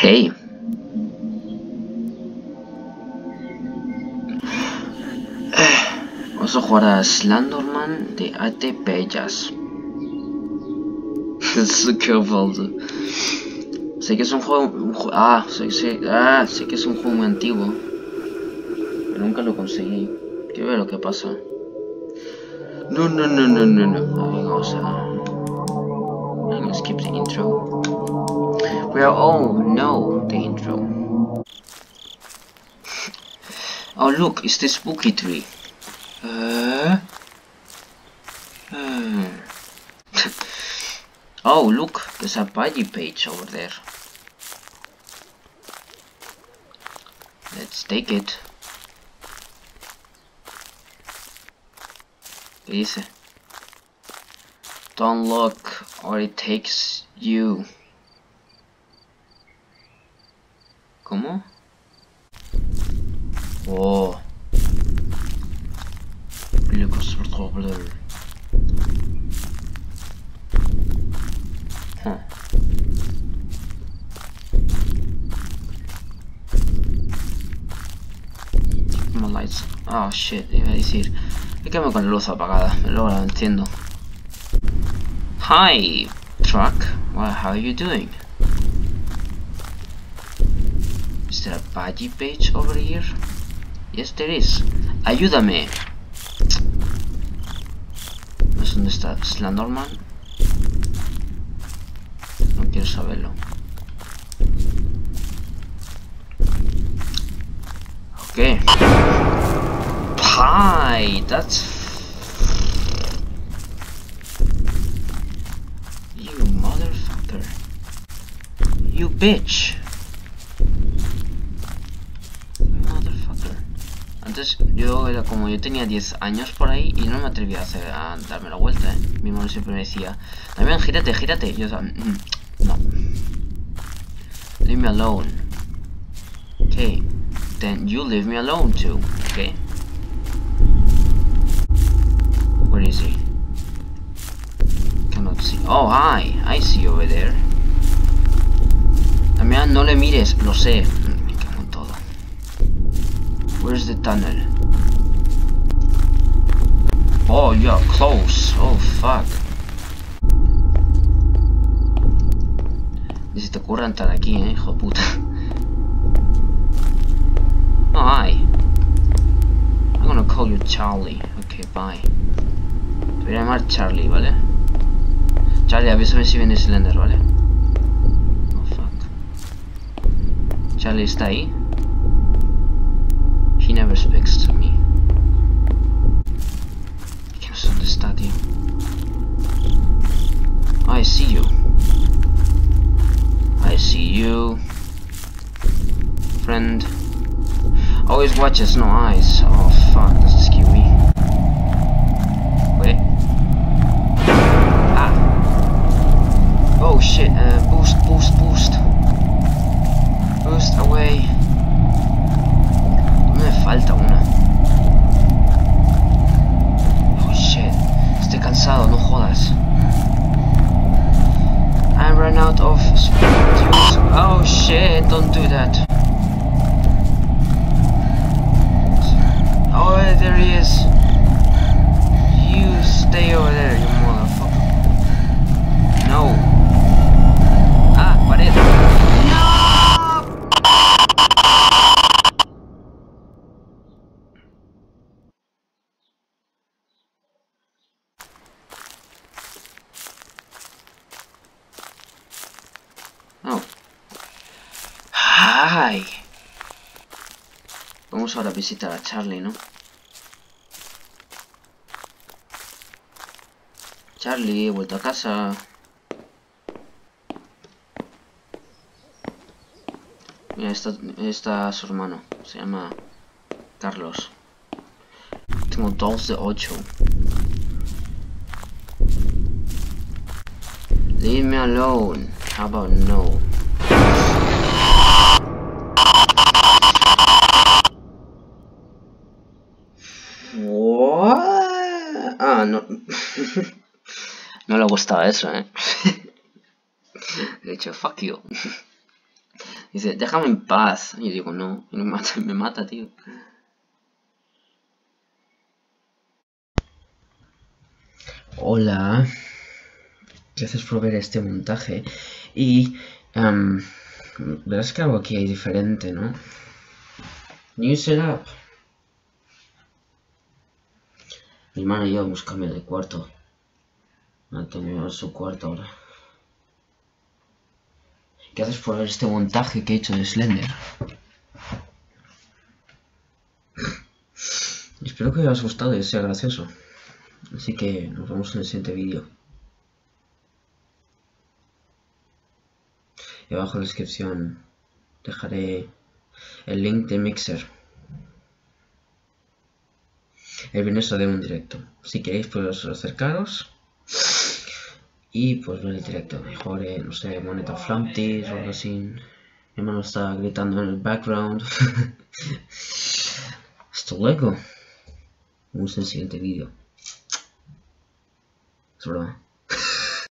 Hey. Vamos a jugar a Slenderman de AT Bellas. Qué. Sé que es un juego, un jue- ah, sé, sé, ah, sé que es un juego muy antiguo. Pero nunca lo conseguí. Quiero ver lo que pasa. No, no, no, no, no, no. Vamos a... I'm skip the intro. We are all know the intro. Oh look, it's the spooky tree. Uh, hmm. oh look, there's a budgie page over there. Let's take it. Please. Don't look or it takes you. ¿Cómo? Oh. Huh. My lights. Oh shit, iba a decir. Me quedo con la luz apagada, ahora lo entiendo. Hi, truck. Well, how are you doing? Is there a budgie page over here? Yes, there is. Ayúdame. No sé dónde está Slenderman. No quiero saberlo. Okay. Hi, that's you motherfucker. You bitch. Yo era como yo tenía 10 años por ahí y no me atrevía a, hacer, a darme la vuelta, ¿eh? Mi hermano siempre me decía, también gírate, gírate. Yo "Mm, no. Leave me alone. Okay. Then you leave me alone too. Okay. Where is he? Cannot see. Oh, hi. I see over there. Damián, no le mires. Lo sé. Mm, Me cago en todo. Where's the tunnel? Oh, you're close. Oh, fuck. Ni se te ocurra entrar aquí, eh, hijo de puta. Oh, hi. I'm gonna call you Charlie. Okay, bye. Te voy a llamar Charlie, ¿vale? Charlie, avísame si viene Slender, ¿vale? Oh, fuck. Charlie está ahí. He never speaks to me. Que no sé dónde está. I see you. I see you. Friend. Always watches, no eyes. Oh fuck, that's scary. Wait. Ah. Oh shit, uh, boost, boost, boost. Boost away. Falta una. Oh shit. Estoy cansado, no jodas. I ran out of spirituals. Oh shit, don't do that. Oh, there he is. You stay over there, you motherfucker. No. Ah, pared. No. Vamos ahora a visitar a Charlie, ¿no? Charlie, he vuelto a casa. Mira, está, está su hermano. Se llama Carlos. Tengo dos de ocho. Leave me alone. How about no? No. no le gustaba eso, eh. De hecho, fuck you. Dice, déjame en paz. Y yo digo, no, y me mata, me mata, tío. Hola. Gracias por ver este montaje. Y um, verás que algo aquí hay diferente, ¿no? New setup. Mi hermano y yo vamos a cambiar de cuarto. No tengo su cuarto ahora. Gracias por ver este montaje que he hecho de Slender. Espero que os haya gustado y sea gracioso. Así que nos vemos en el siguiente vídeo. Y abajo en la descripción dejaré el link de Mixer. El viernes de un directo. Si queréis, pues acercaros y pues ver el directo. Mejor, eh, no sé, Moneta Flamptis o algo así. Mi hermano está gritando en el background. Hasta luego. Vemos en el siguiente vídeo. Es broma.